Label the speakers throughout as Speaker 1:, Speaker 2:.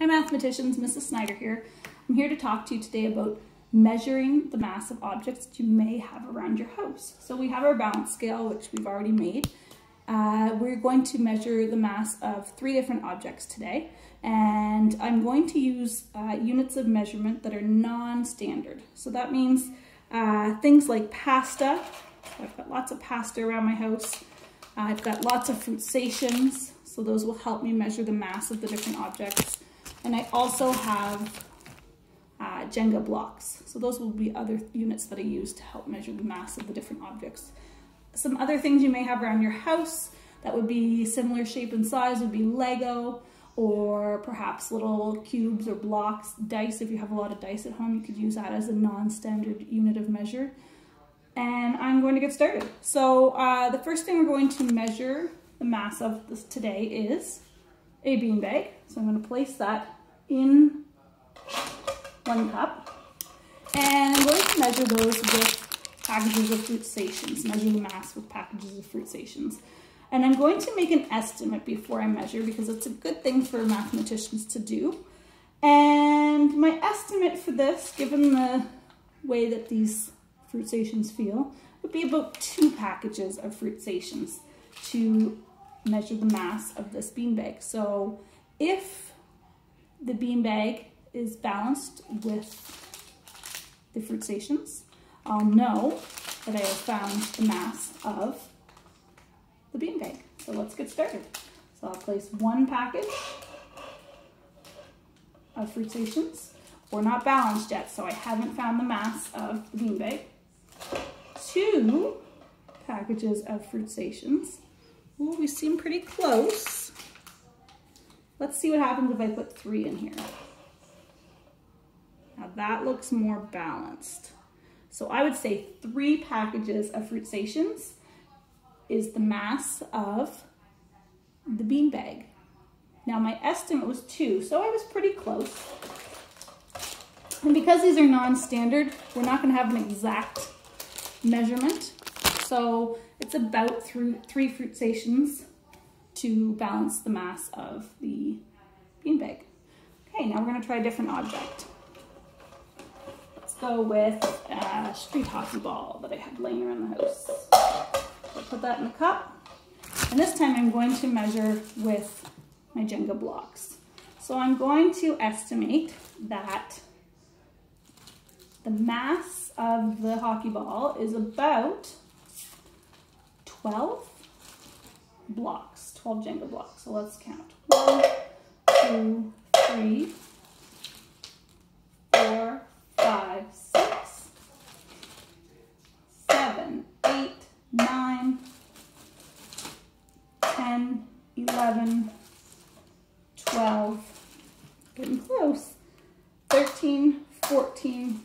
Speaker 1: Hi mathematicians, Mrs. Snider here. I'm here to talk to you today about measuring the mass of objects that you may have around your house. So we have our balance scale, which we've already made. Uh, we're going to measure the mass of three different objects today, and I'm going to use uh, units of measurement that are non-standard. So that means uh, things like pasta. I've got lots of pasta around my house. I've got lots of fruit stations, so those will help me measure the mass of the different objects. And I also have uh, Jenga blocks. So those will be other units that I use to help measure the mass of the different objects. Some other things you may have around your house that would be similar shape and size would be Lego or perhaps little cubes or blocks, dice. If you have a lot of dice at home, you could use that as a non-standard unit of measure. And I'm going to get started. So uh, the first thing we're going to measure the mass of this today is a beanbag. So I'm going to place that in one cup. And I'm going to measure those with packages of fruit stations, measure the mass with packages of fruit stations. And I'm going to make an estimate before I measure because it's a good thing for mathematicians to do. And my estimate for this, given the way that these fruit stations feel, would be about two packages of fruit stations to measure the mass of this beanbag. So if the bean bag is balanced with the fruit stations, I'll know that I have found the mass of the bean bag. So let's get started. So I'll place one package of fruit stations. We're not balanced yet, so I haven't found the mass of the bean bag. Two packages of fruit stations. Ooh, we seem pretty close. Let's see what happens if I put three in here. Now that looks more balanced. So I would say three packages of fruit stations is the mass of the bean bag. Now my estimate was two, so I was pretty close. And because these are non-standard, we're not gonna have an exact measurement. So it's about three, three fruit stations to balance the mass of the beanbag. Okay, now we're gonna try a different object. Let's go with a street hockey ball that I had laying around the house. I'll put that in the cup. And this time I'm going to measure with my Jenga blocks. So I'm going to estimate that the mass of the hockey ball is about 12 blocks. 12 Jenga blocks. So let's count. one, two, three, four, five, six, seven, eight, nine, ten, eleven, twelve. 10, 11, 12, getting close, 13, 14,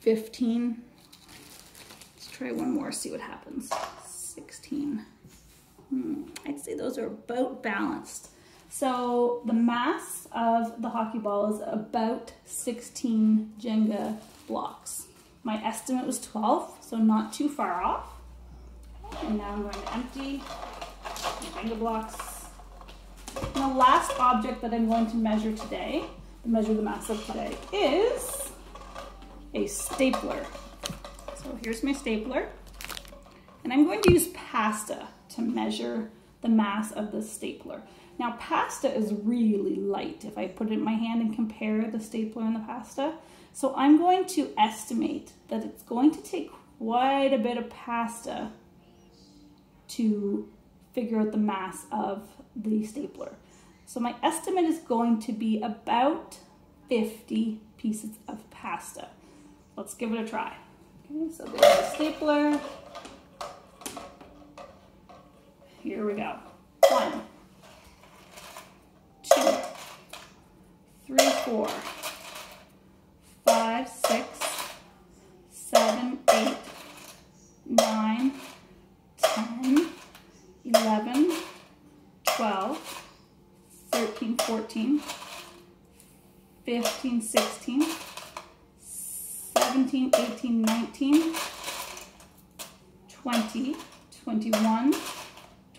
Speaker 1: 15. Let's try one more, see what happens. 16, hmm, I'd say those are about balanced. So the mass of the hockey ball is about 16 Jenga blocks. My estimate was 12, so not too far off. And now I'm going to empty the Jenga blocks. And the last object that I'm going to measure today, to measure the mass of today, is a stapler. So here's my stapler. And I'm going to use pasta to measure the mass of the stapler. Now pasta is really light if I put it in my hand and compare the stapler and the pasta. So I'm going to estimate that it's going to take quite a bit of pasta to figure out the mass of the stapler. So my estimate is going to be about 50 pieces of pasta. Let's give it a try. Okay, so there's the stapler. Here we go. One, two, three, four, five, six, seven, eight, nine, ten, eleven, twelve, thirteen, fourteen, fifteen, sixteen, seventeen, eighteen, nineteen, twenty, twenty-one.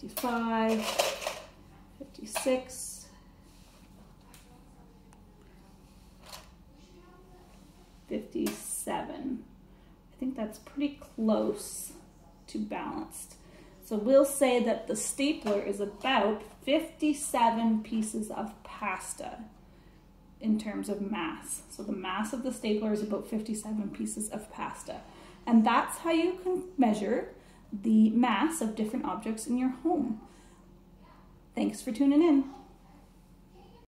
Speaker 1: 55, 56, 57. I think that's pretty close to balanced. So we'll say that the stapler is about 57 pieces of pasta in terms of mass. So the mass of the stapler is about 57 pieces of pasta. And that's how you can measure the mass of different objects in your home. Thanks for tuning in.